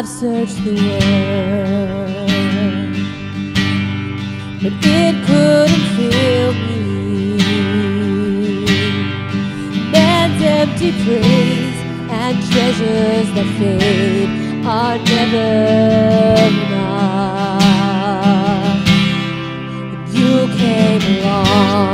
I've searched the world, but it couldn't fill me. Man's empty praise and treasures that fade are never enough. But you came along.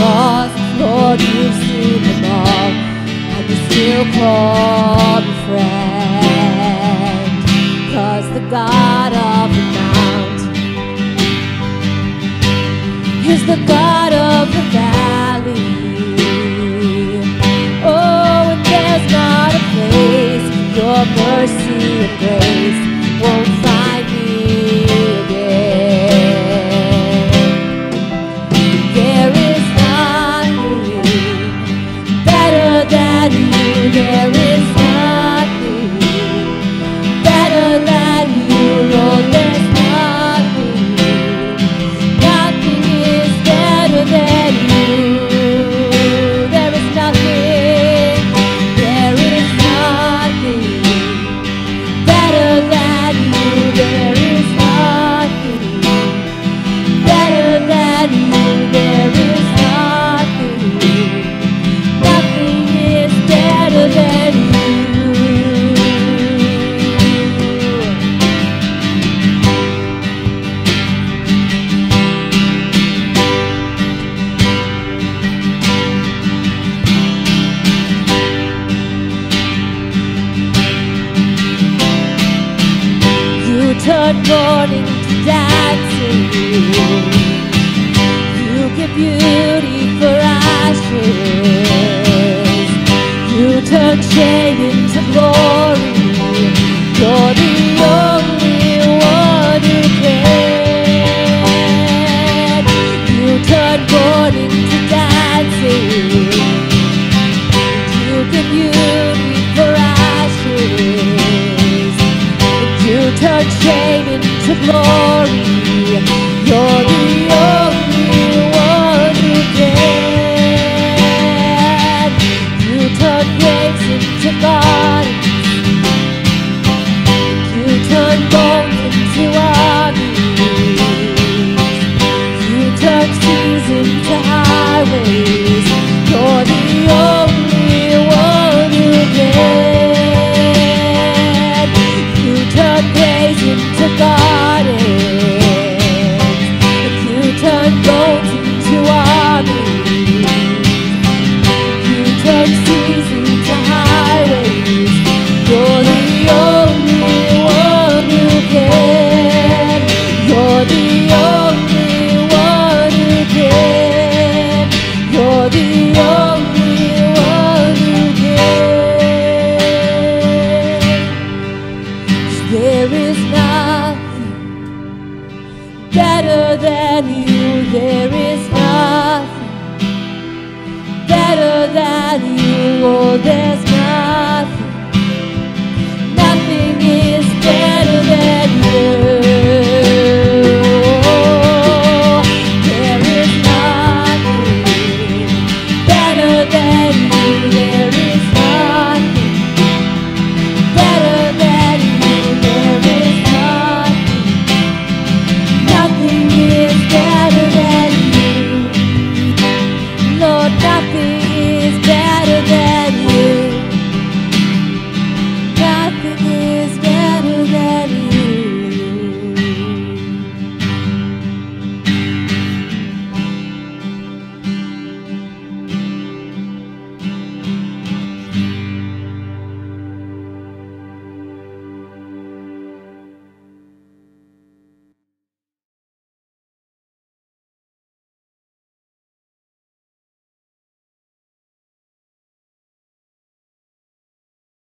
lost, Lord, you've seen them all, and you still call me friend. Cause the God of the mount is the God Turn mourning to dancing. you. Give beauty for ashes. You turn shame into glory. glory. glory. value. Oh,